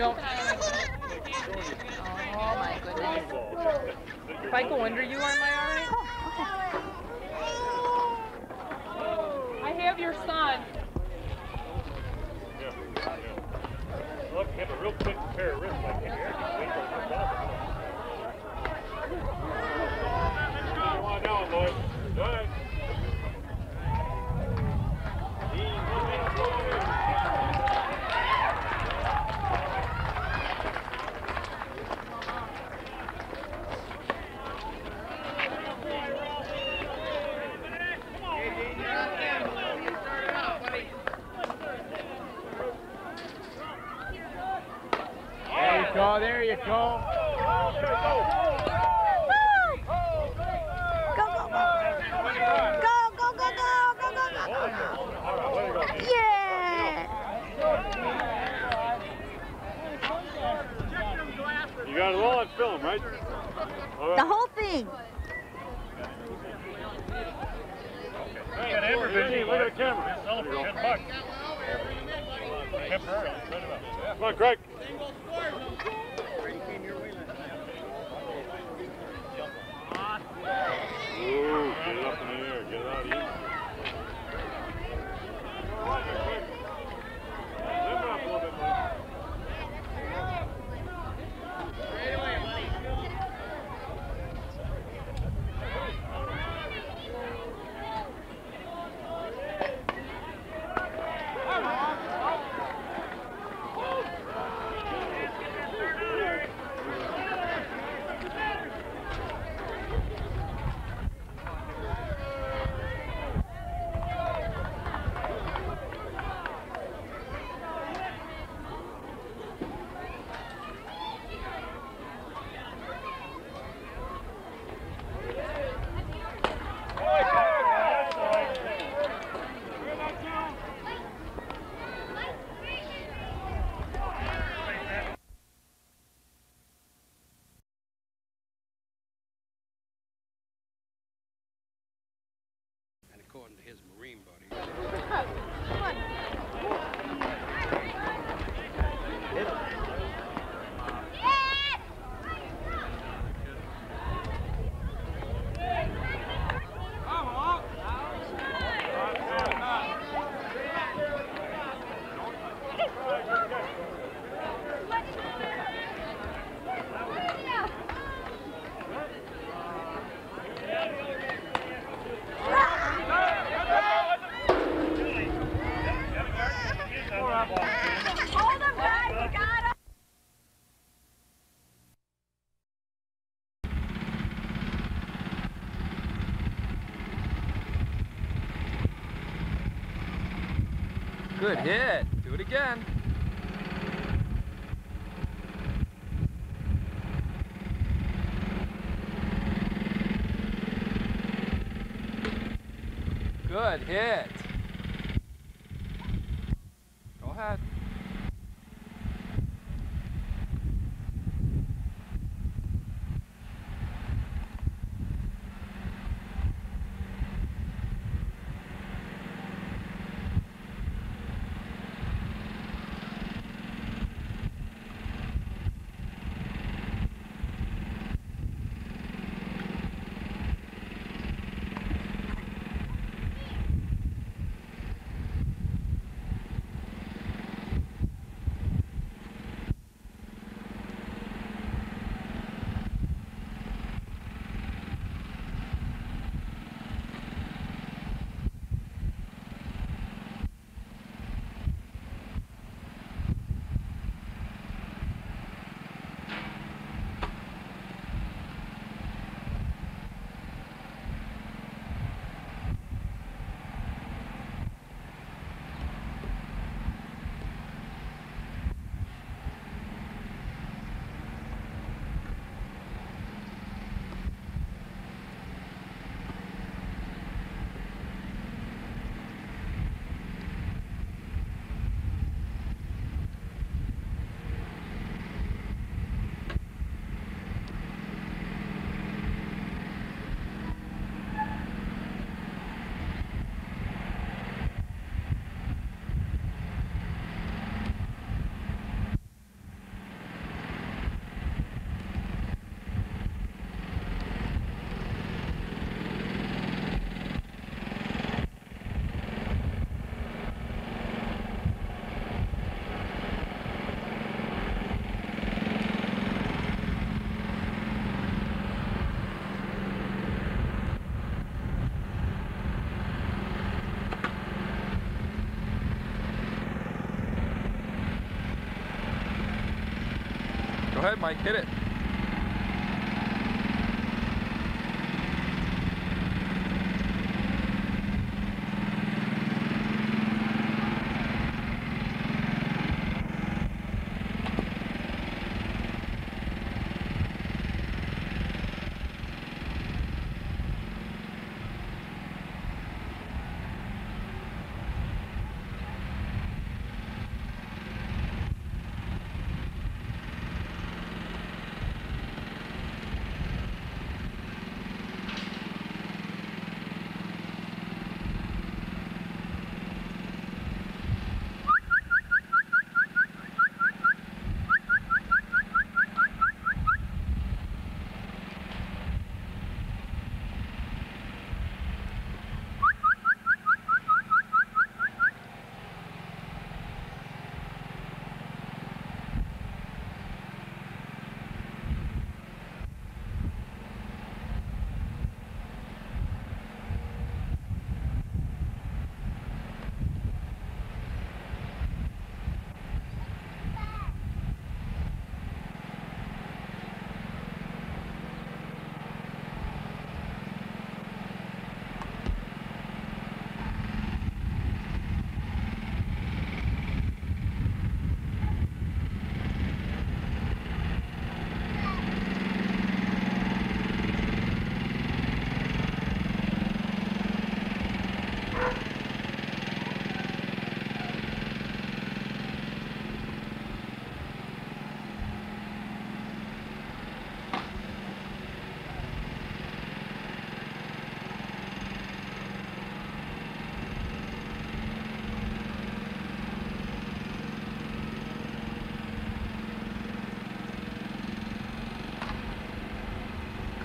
No. oh my goodness. If I go under you, I might. go. Good hit. Do it again. Good hit. Go ahead, Mike. Hit it.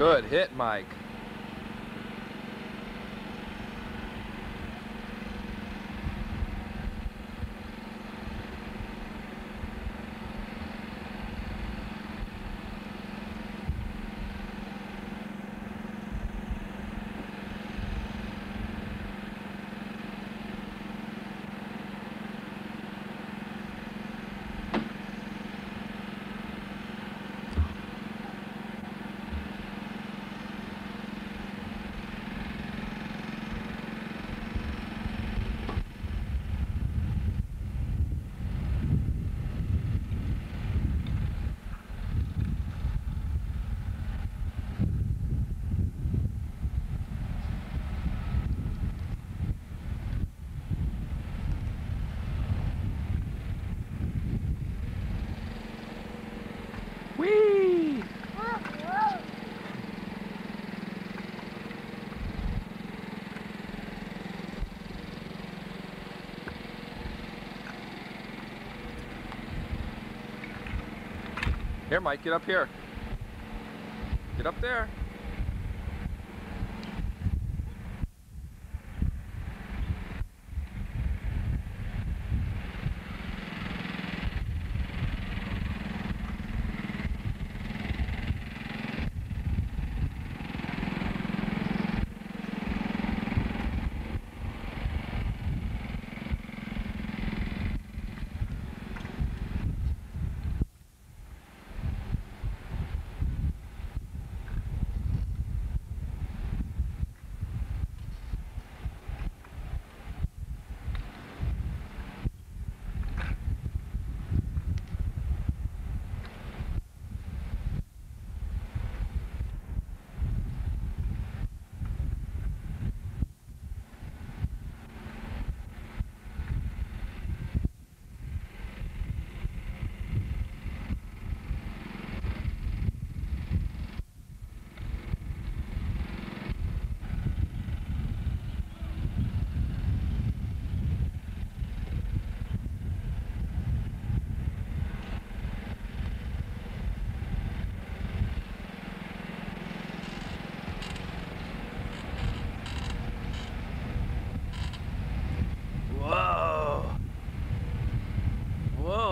Good hit, Mike. Here, Mike, get up here. Get up there.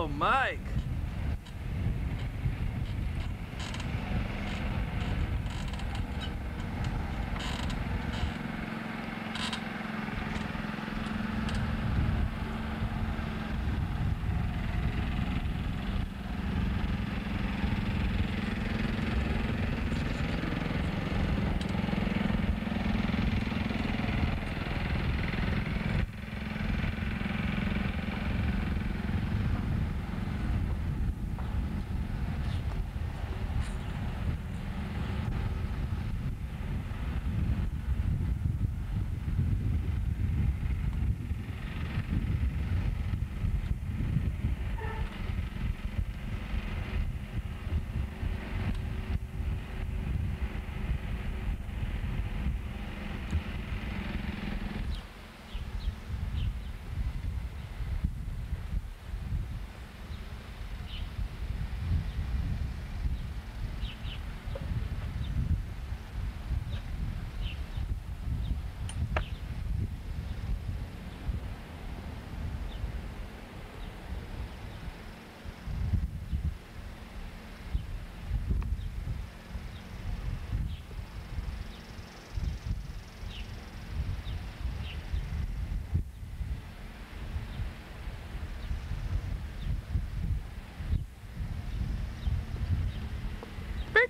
Oh Mike.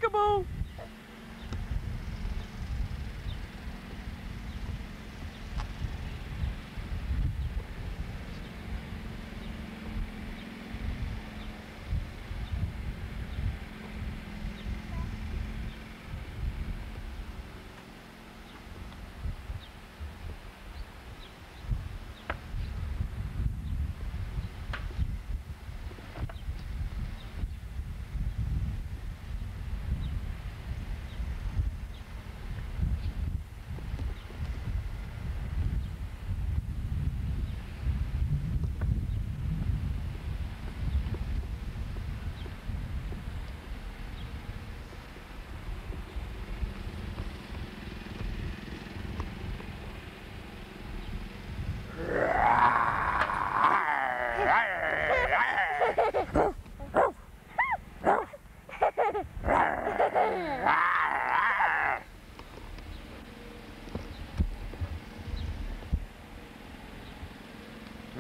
Peekaboo!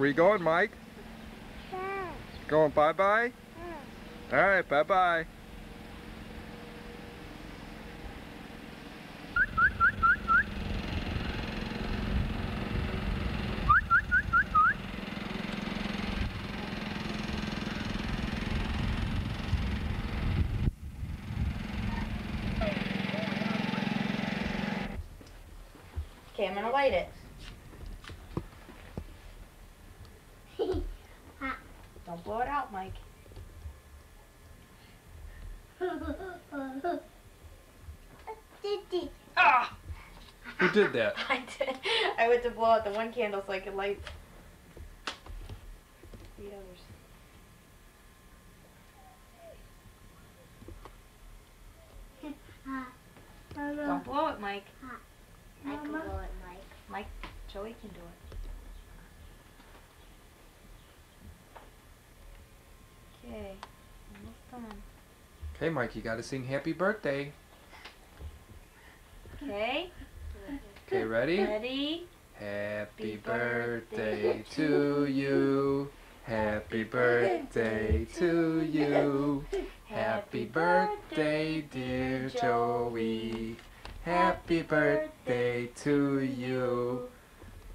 Where you going, Mike? Going bye-bye? All right, bye-bye. Okay, I'm gonna light it. Don't blow it out, Mike. Ah! Who did that? I did. I went to blow out the one candle so I could light the others. Don't blow it, Mike. I can blow it, Mike. Mike, Joey can do it. Okay, almost done. Okay, Mike, you gotta sing happy birthday. Okay, Okay, ready? ready? Happy birthday to you. Happy birthday to you. Happy birthday, dear Joey. Happy birthday to you.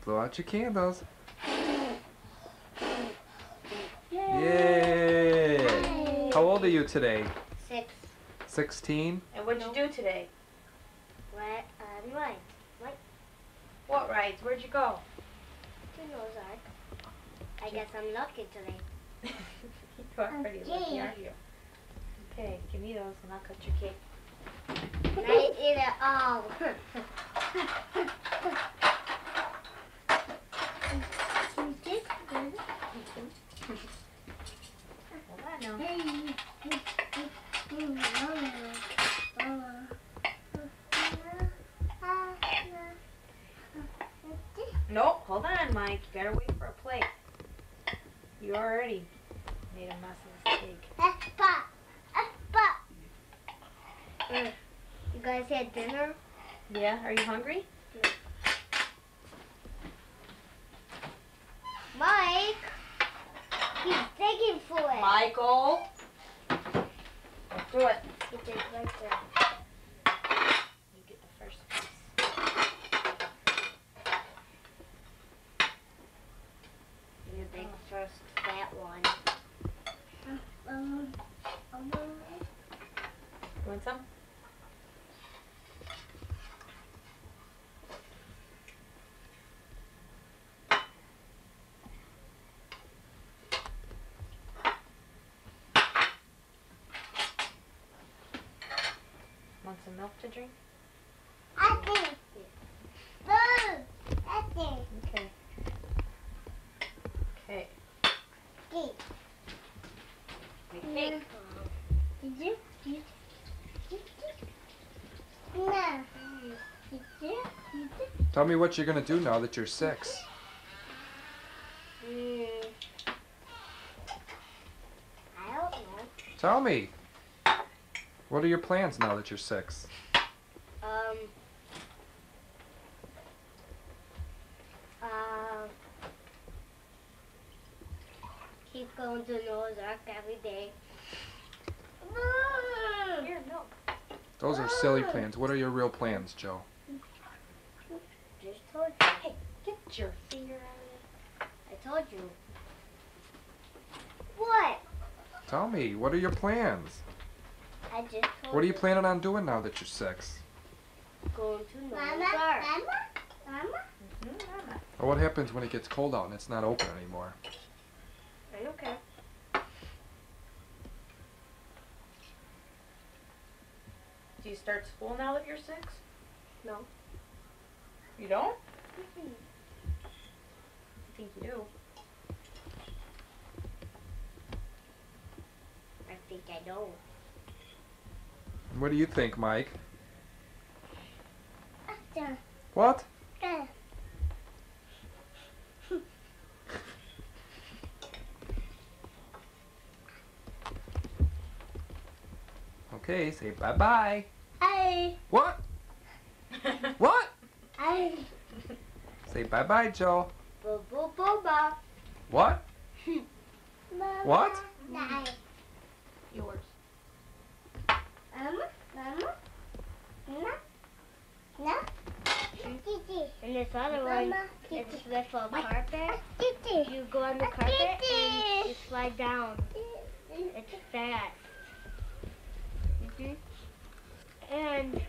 Blow out your candles. Yay! Old are you today? Six. 16? And what'd you do today? What? Um, right. What rides? Where'd you go? To Ozark. I guess I'm lucky today. you are pretty lucky, aren't you? Okay, give me those and I'll cut your cake. And I eat it all. Hold on now. Nope, hold on, Mike. You gotta wait for a plate. You already made a mess of this cake. You guys had dinner? Yeah, are you hungry? Mike! He's digging for it. Michael! Do it. It's right there. You get the first piece. You big first fat one. You want some? Want some milk to drink? I think. Boo! I think. Okay. Okay. Cake. Make cake. Did you? Did you? No. Did you? Did you? Tell me what you're gonna do now that you're six. Mm. I don't know. Tell me. What are your plans now that you're six? Um. Uh, keep going to Noah's Ark every day. Here, milk. Those are silly plans. What are your real plans, Joe? Just told you. Hey, get your finger out of I told you. What? Tell me, what are your plans? I just told What are you planning on doing now that you're six? Going to Noah's Mama, Ark. Mama, Mama. it. Mama. Or what happens when it gets cold out and it's not open anymore? Are you okay? Do you start school now that you're six? No. You don't? I think you do. I think I know. What do you think, Mike? There. What? There. Okay, say bye bye. I, What? What? I, Say bye bye, Joe. Boo boo boo ba. What? Mama. What? I, Yours. Mama, Mama. Mama. No. Titi. And this other one, it's with a carpet. You go on the carpet and you slide down. It's fast. Mhm. And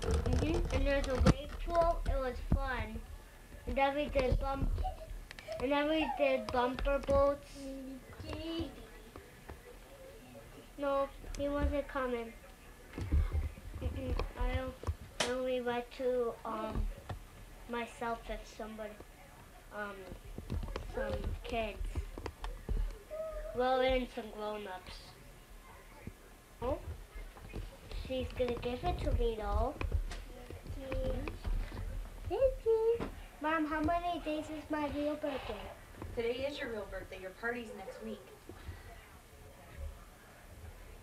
mhm. And there's a wave pool. It was fun. And then we did bump. And then we did bumper boats. No, he wasn't coming. Mm-mm. I don't. Only went to um myself if somebody um some kids. Well, and some grown-ups. Oh, she's gonna give it to me though. Thank you. Mom, how many days is my real birthday? Today is your real birthday. Your party's next week.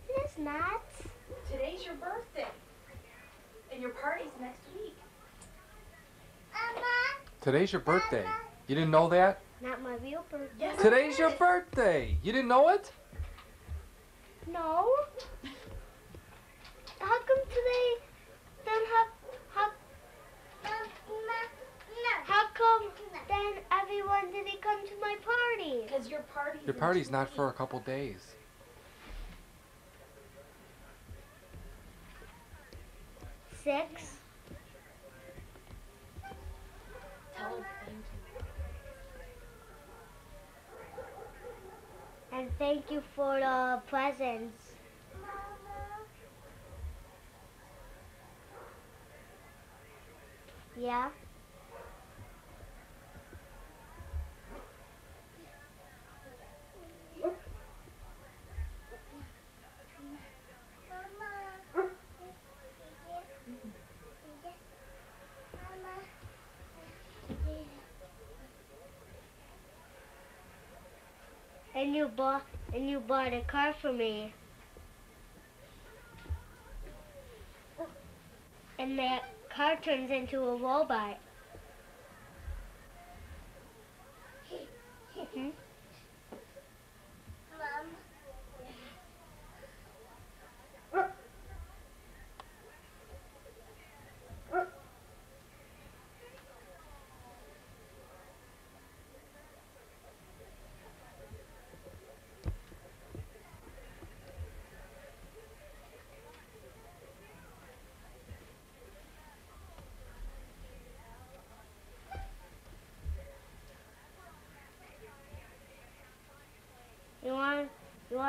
It is not. Today's your birthday. And your party's next week. Mama. Today's your birthday. You didn't know that? Not my real birthday. Yes. Today's your birthday. You didn't know it? No. How come today? Then how how how come then everyone didn't come to my party? Because your party's Your party's not for a couple days. Six. And thank you for the presents. Yeah. And you bought and you bought a car for me. And that car turns into a robot.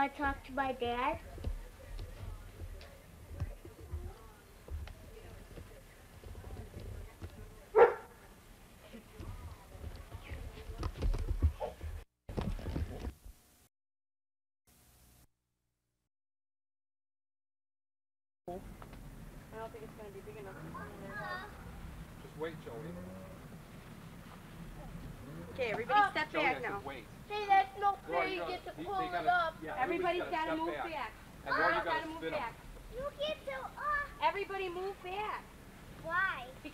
To talk to my dad?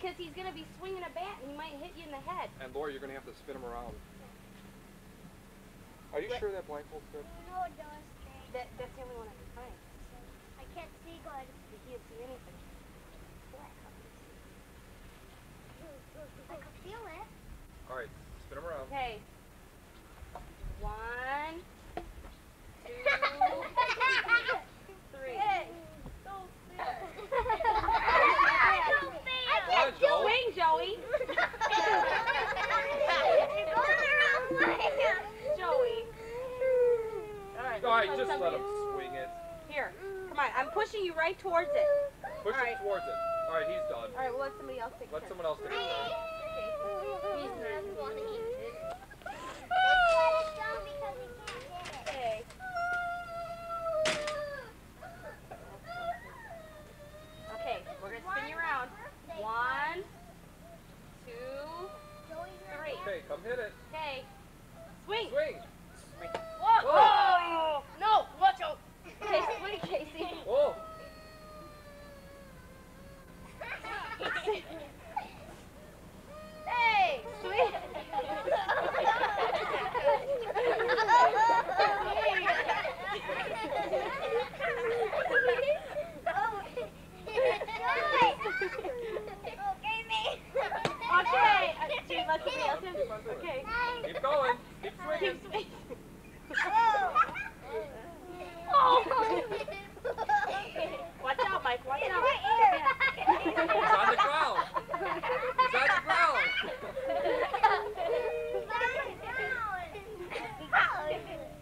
because he's going to be swinging a bat and he might hit you in the head. And Laura, you're going to have to spin him around. Are you sure that blindfold's good? No, it does. That, that's the only one I can find. I can't see good. You can't see anything. I can feel it. All right, spin him around. Okay. One. All right. All right, let's just put let him swing it. Here. Come on. I'm pushing you right towards it. Push All right. it towards it. All right, he's done. All right. We'll let somebody else take it. Let turn. someone else take a turn. Okay. Okay. We're gonna spin you around. One, two, three. Okay, come hit it. Okay. Swing. Swing. Whoa. Whoa. No. Watch out. Swing, Casey. Whoa. Hey. Swing. Okay. Do you let somebody else in? Keep on doing it. Okay. Keep going. Keep swinging. Keep swinging. Watch out, Mike. Watch out. He's on the ground. He's on the ground.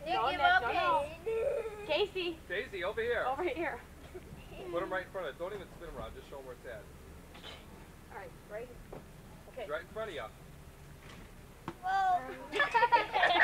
Don't, don't, don't. Casey, Daisy, over here. over here. Put him right in front of it. Don't even spin him around. Just show him where it's at. All right, right. Okay. He's right in front of you. Okay.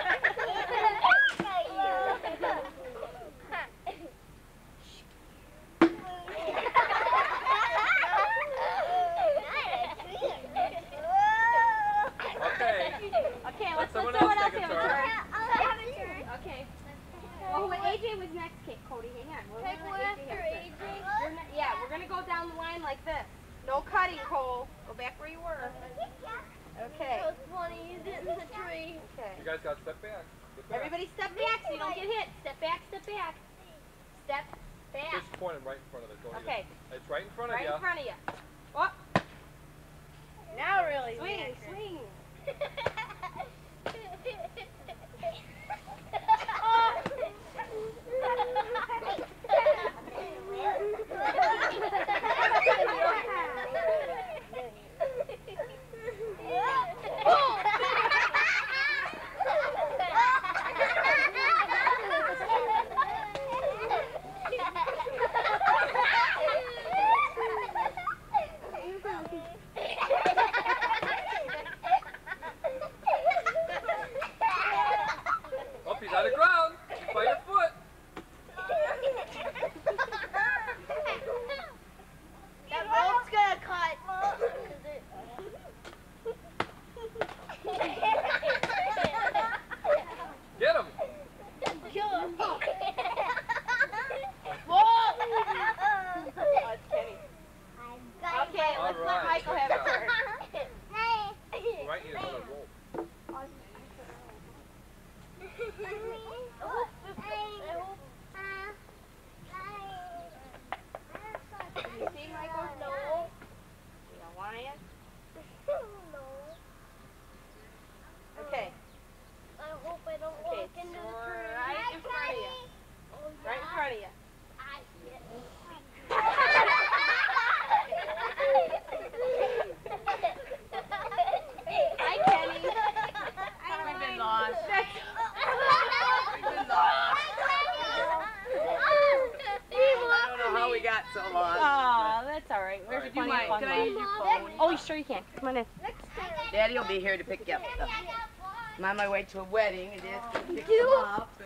Sure you can. Come on in. Daddy will be here to pick you up. So. I'm on my way to a wedding. It is to pick You? you up.